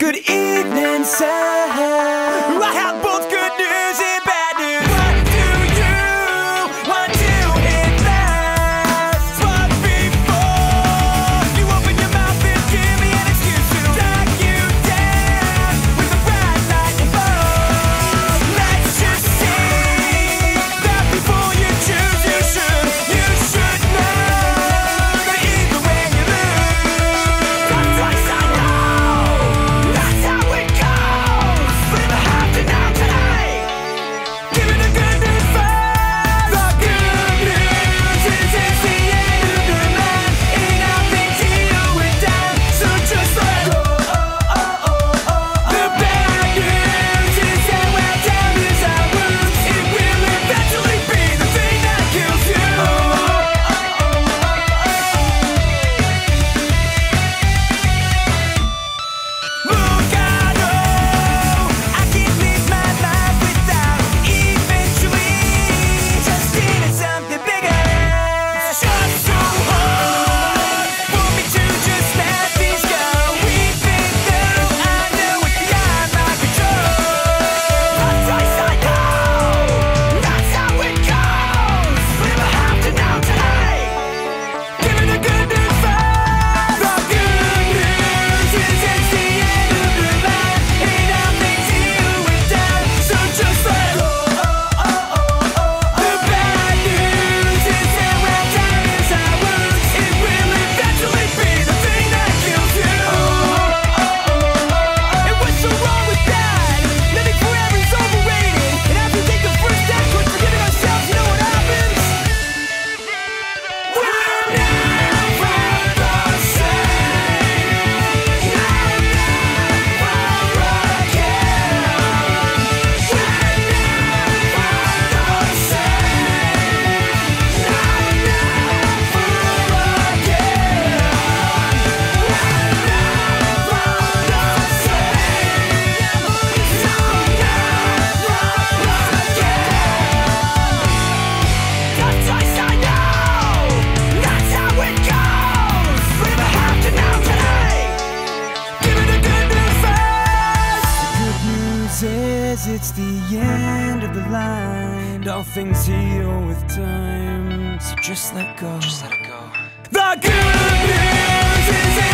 Good evening, sir. It's the end of the line. All things heal with time. So just let go. Just let it go. The good news is